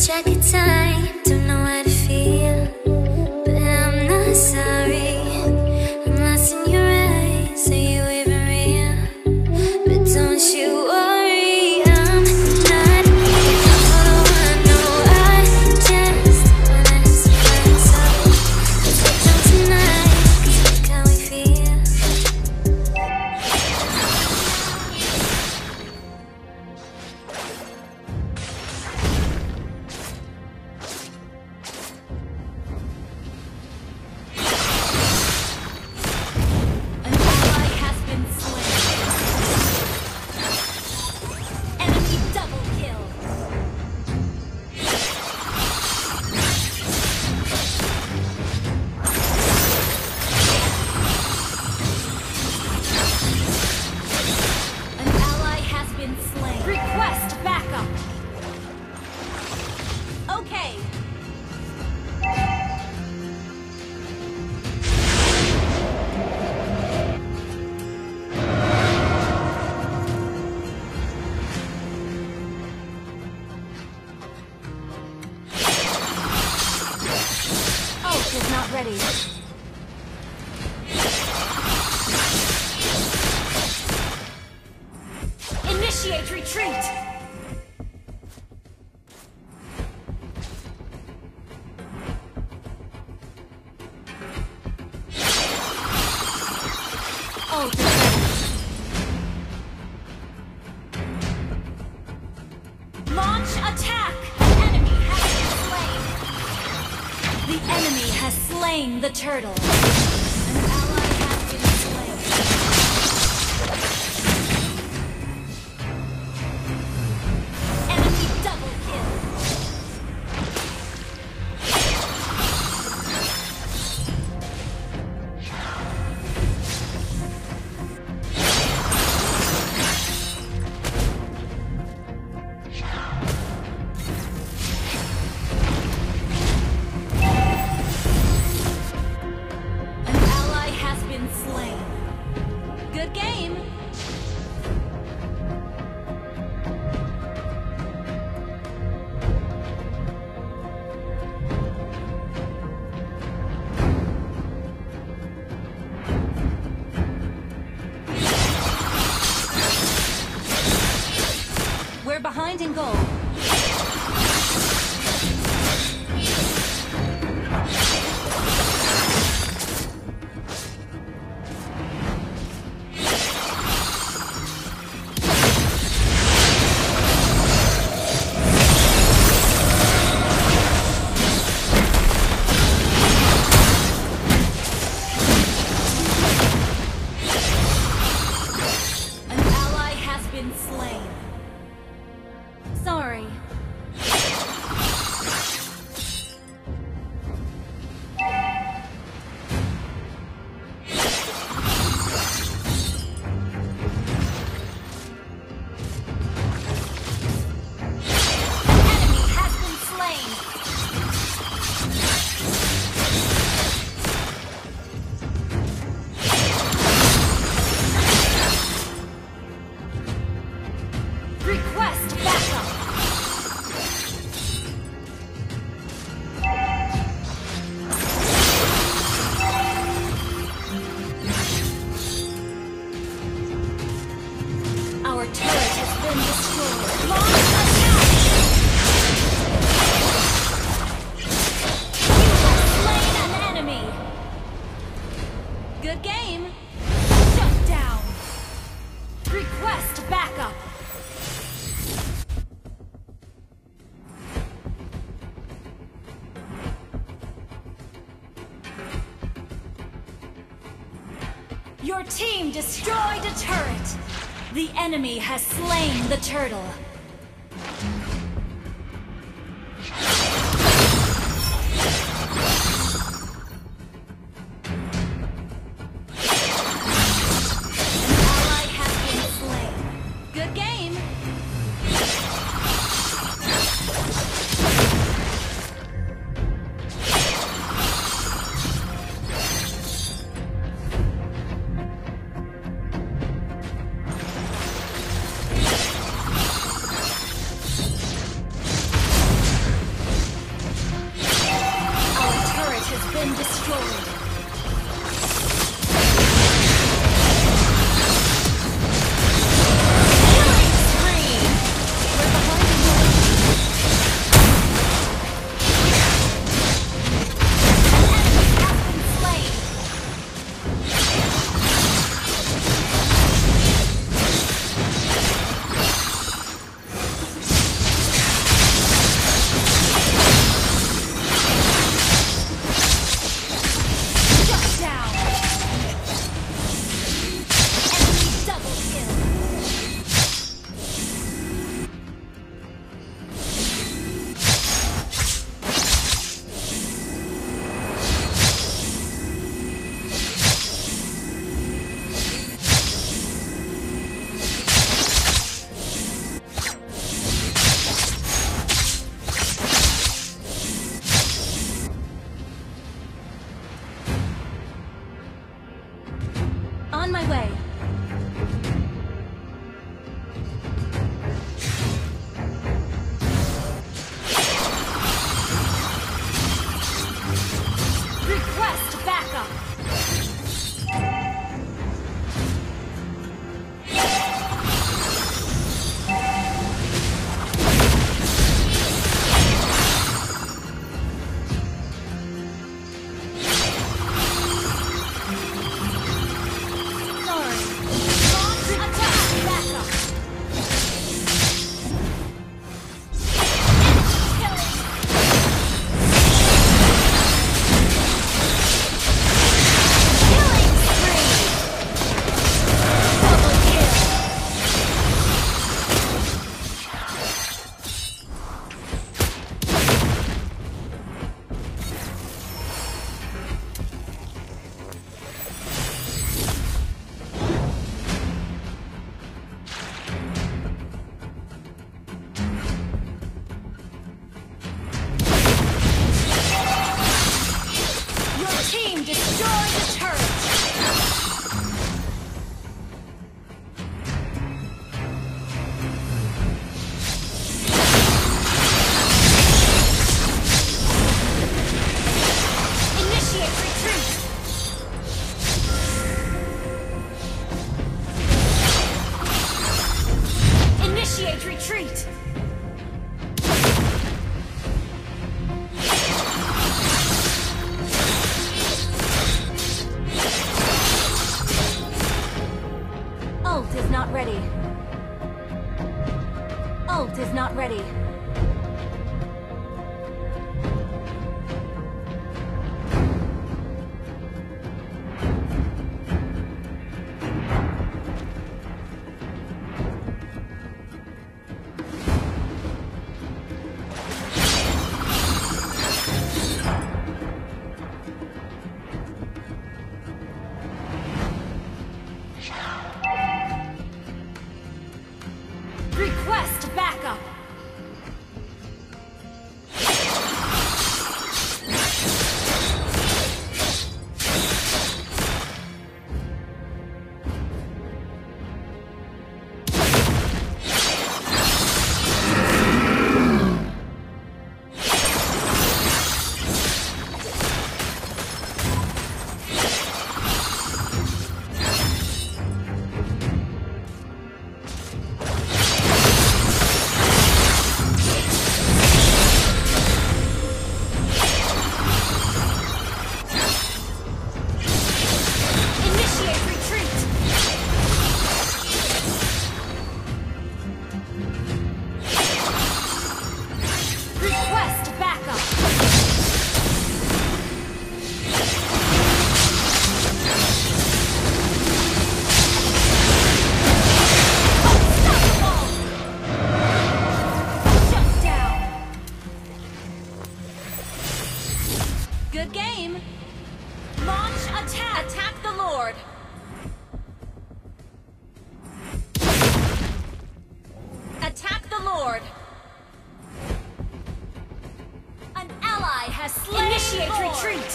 check a time. the turtle. Good game. Shut down. Request backup. Your team destroyed a turret. The enemy has slain the turtle.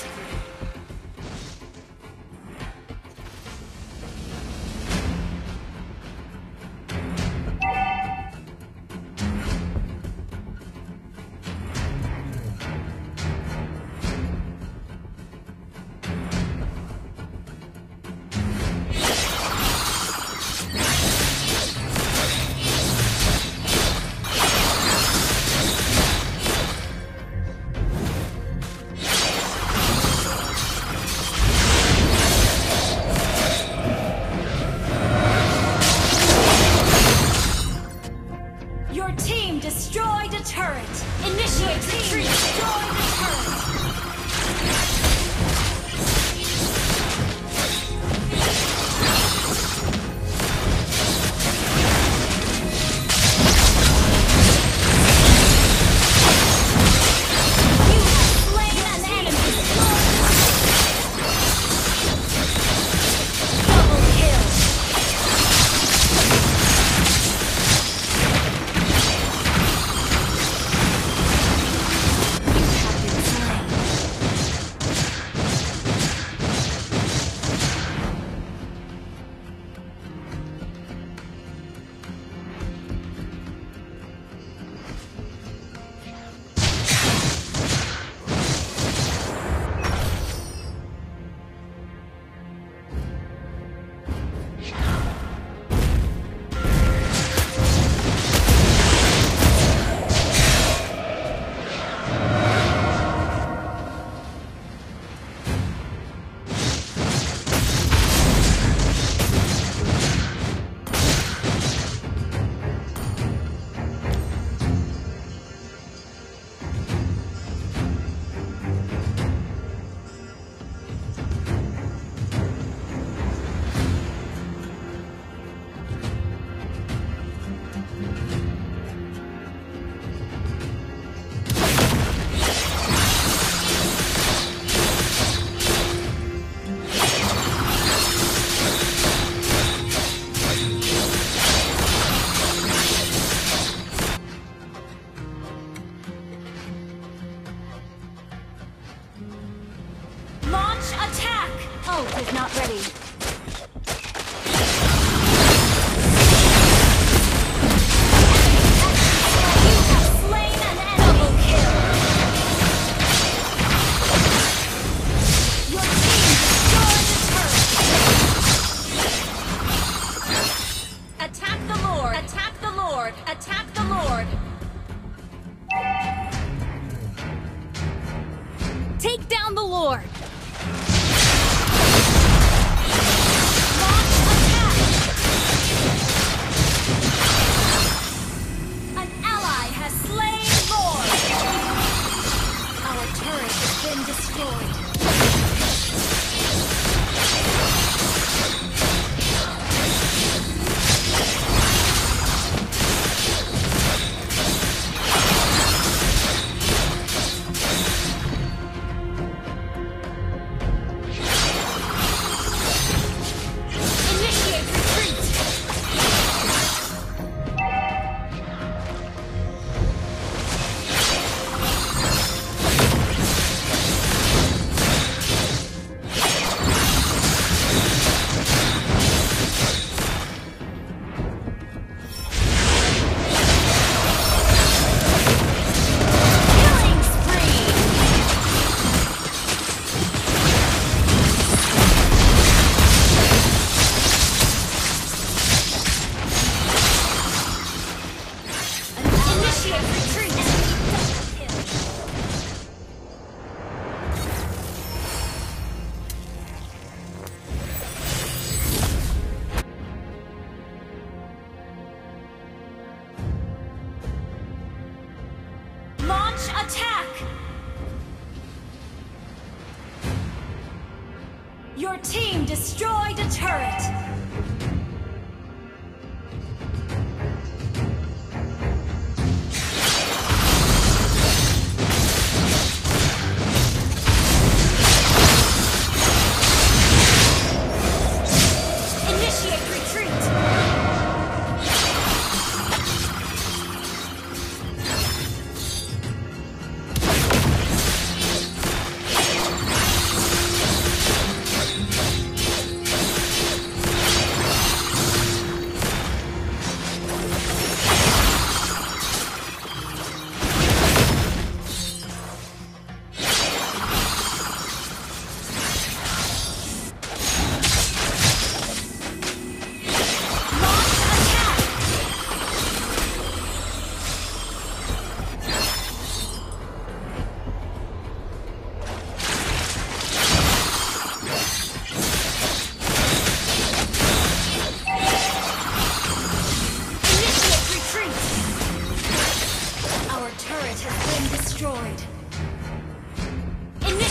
Thank you.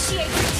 谢谢。